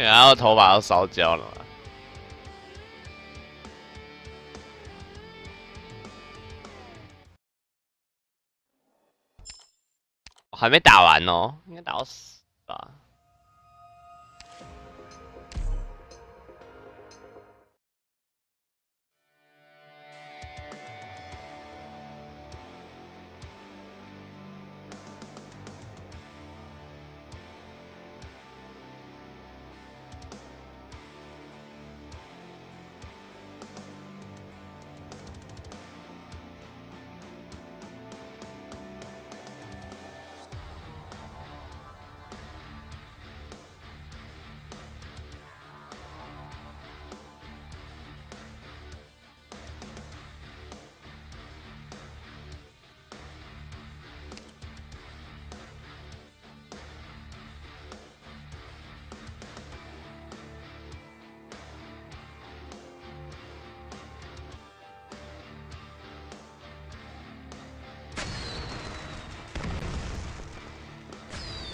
然后头发都烧焦了嘛。还没打完哦，应该打到死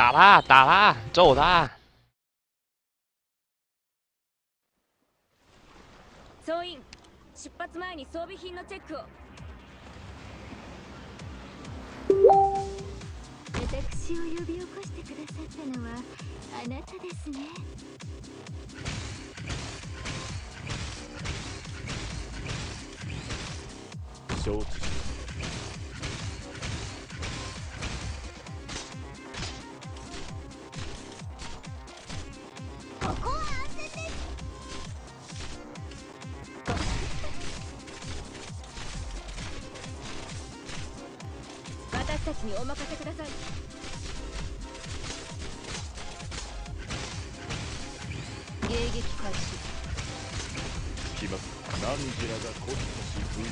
打他，打他，揍他！総員出発前に装備品のチェックを。私を呼び起こしてくださったのはあなたですね。承知にお任せください。迎撃開始。来ます。何時らがコストし封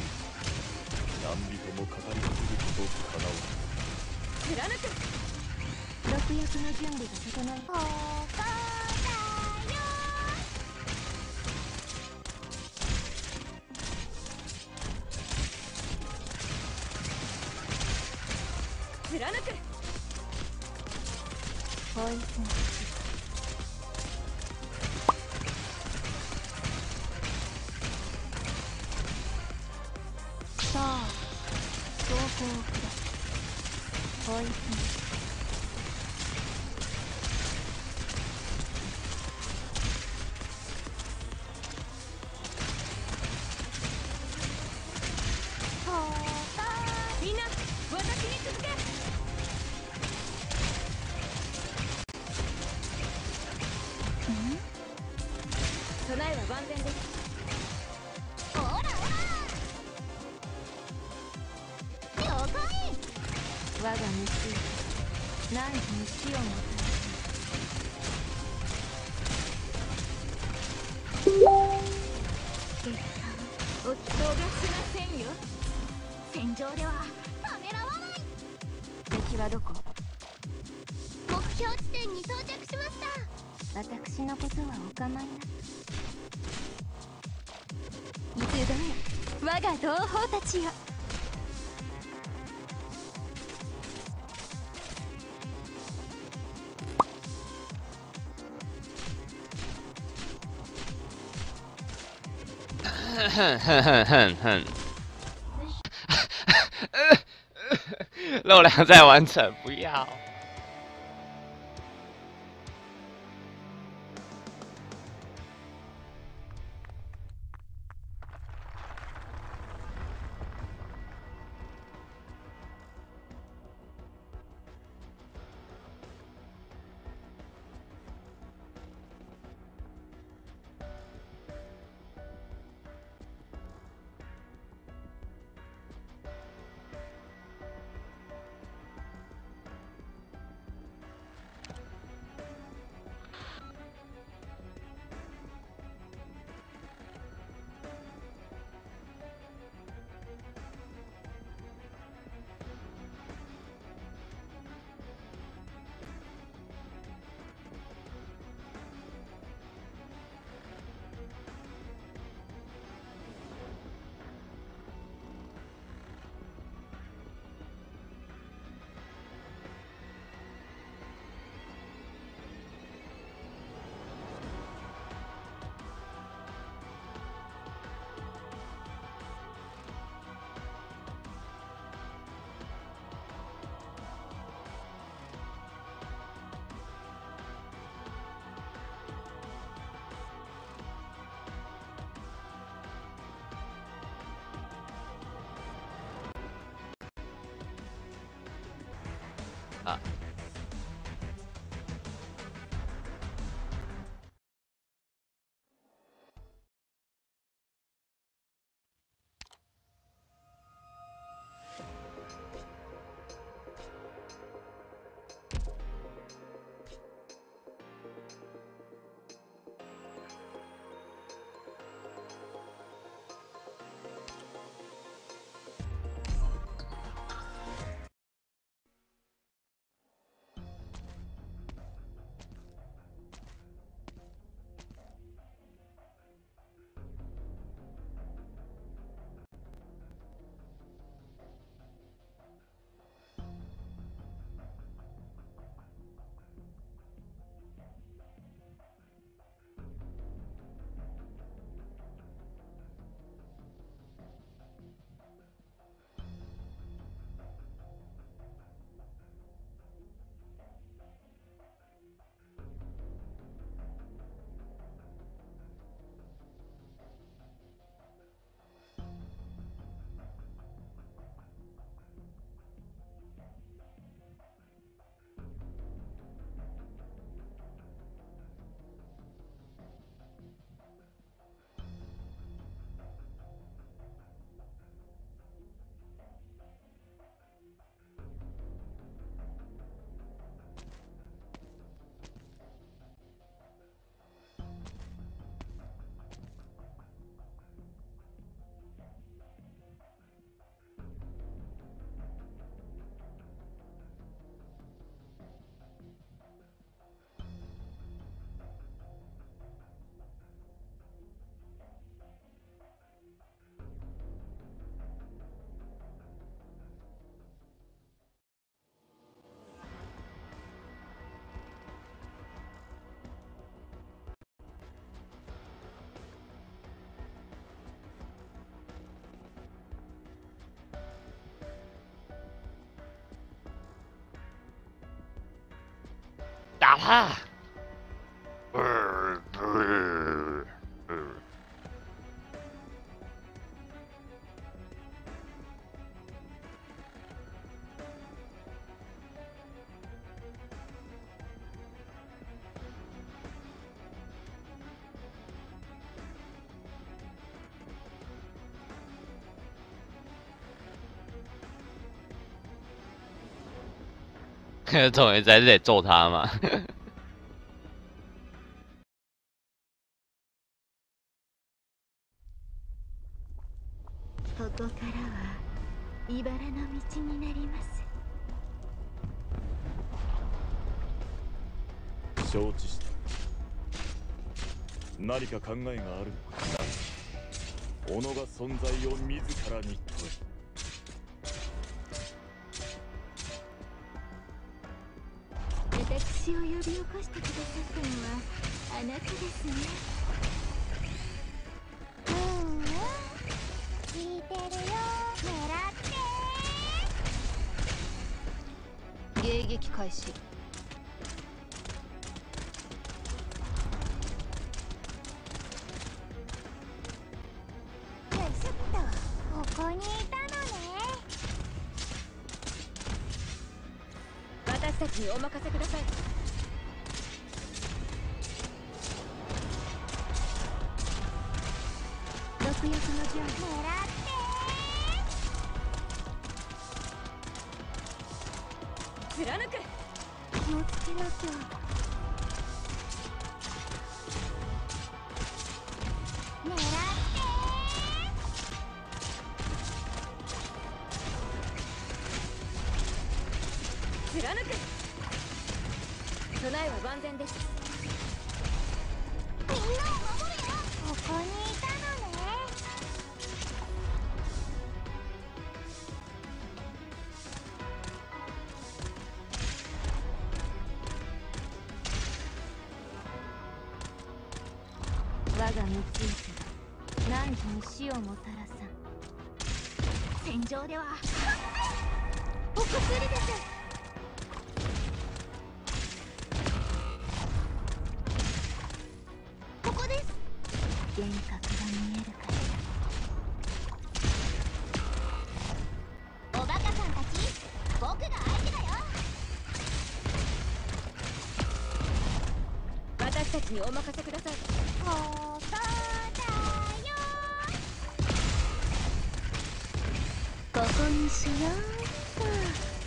何人も語りかけることかなわ貫く。毒薬の準備が整いさあ走行をください。我が虫何時に死をも結果をお聞き逃しませんよ戦場ではためらわない敵はどこ目標地点に到着しました私のことはお構いなく集え我が同胞たちよ。哼哼哼哼哼，漏量在完成，不要。あ打终于在这里揍他嘛！ここからは茨の道になります承知した何か考えがあるのか己が存在を自らに問い私を呼び起こしてくださったのはあなたですね。うんうん。聞いてるよ。狙って。迎撃開始。毒薬の準備狙って貫く気をつけなきゃ。が何と死をもたらさん戦場ではお薬ですここです幻覚が見えるか私たちにお任せください。ここにしようっと。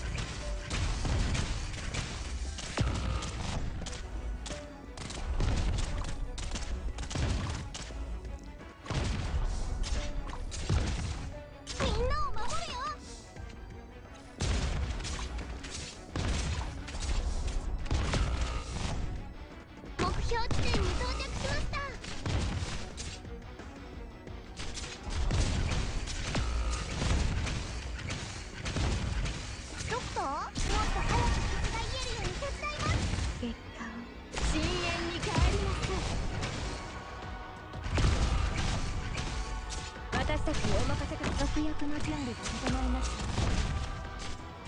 私たちにお任せください。毒薬の準備が整いまし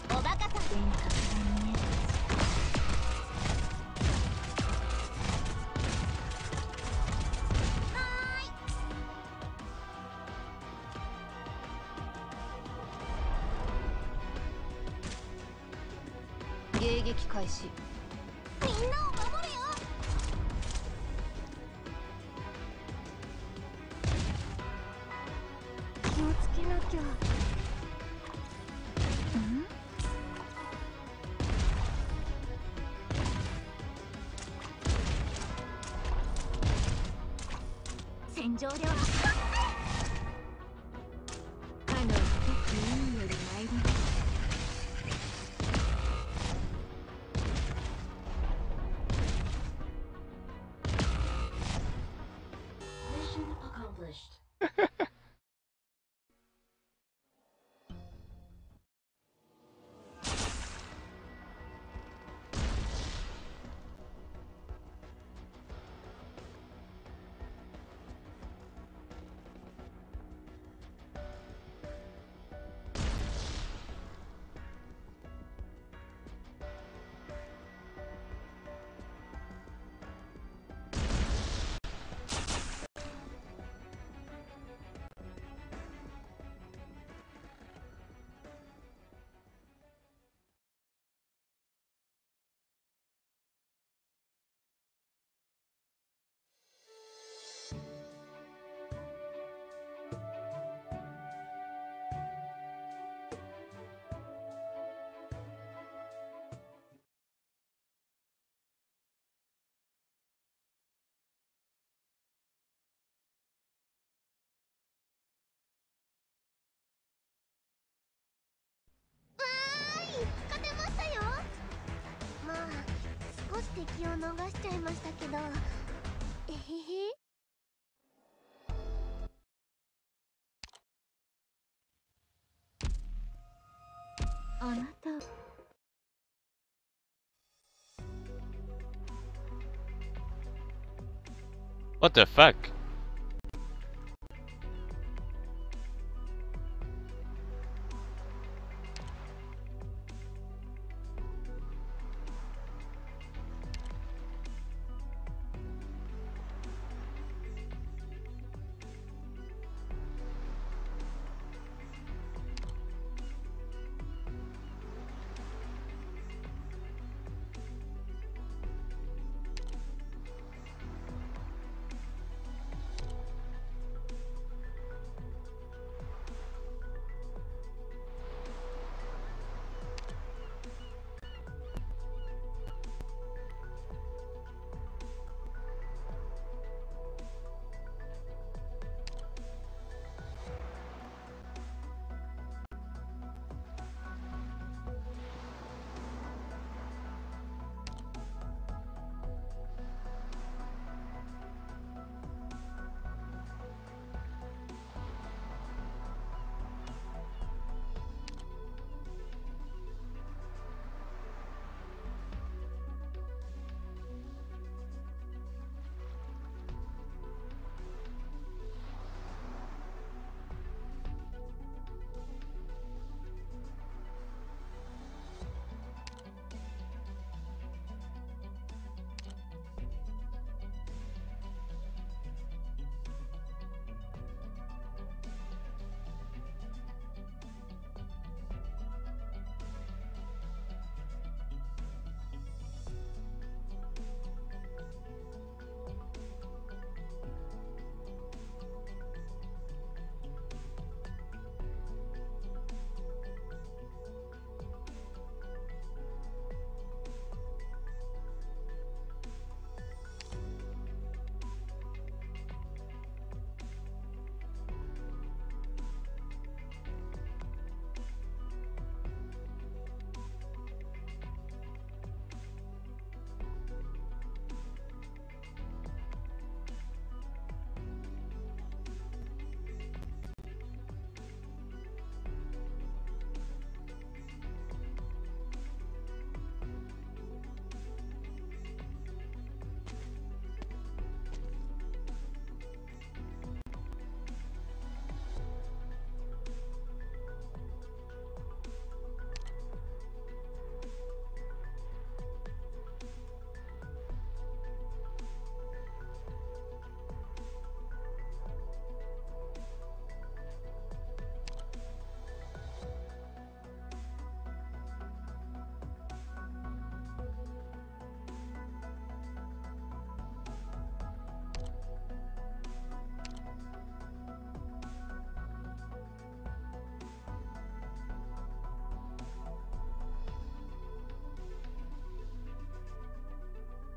たおバカさん戦場では。敵を逃しちゃいましたけど。えへへ。あなた。What the fuck?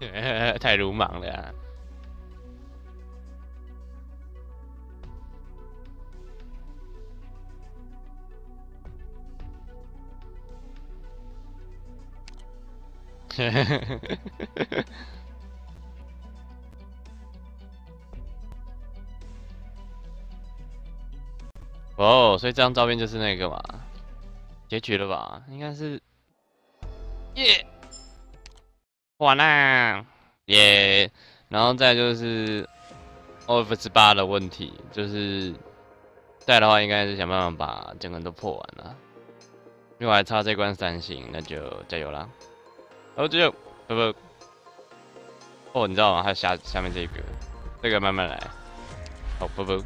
太鲁莽了、啊。哦，所以这张照片就是那个嘛，结局了吧？应该是，耶，完啦，耶，然后再就是 OF 十八的问题，就是再的话应该是想办法把整个都破完了，因为还差这关三星，那就加油啦！哦，这就不不，哦，你知道吗？还有下下面这个，这个慢慢来，哦不不。